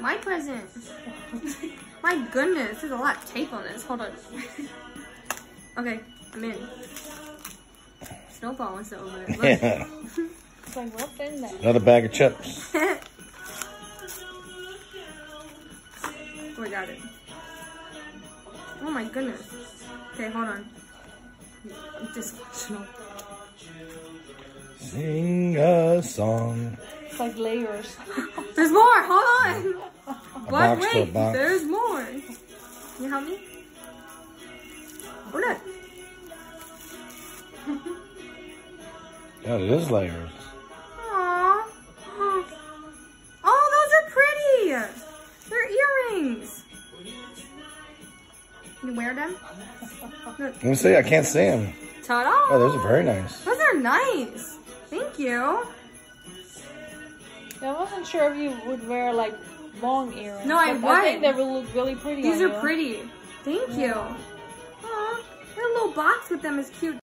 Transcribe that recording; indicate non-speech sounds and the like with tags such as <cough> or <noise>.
My present. My goodness, there's a lot of tape on this. Hold on. Okay, I'm in. Snowball wants to open it. Look. Yeah. <laughs> It's like, what's in there? Another bag of chips. <laughs> oh, I got it. Oh my goodness. Okay, hold on. I'm dysfunctional. Sing a song. It's like layers. <laughs> There's more. Hold on. But box for a wait, box. there's more. Can you help me? Or not? <laughs> Yeah, it is layers. Aww. Oh, those are pretty. They're earrings. Can you wear them? Look. <laughs> Let me see. I can't see them. Ta-da! Oh, those are very nice. Those are nice. Thank you. I wasn't sure if you would wear like long earrings. No, I but I think they look really pretty. These are you. pretty. Thank you. Aw, that little box with them is cute.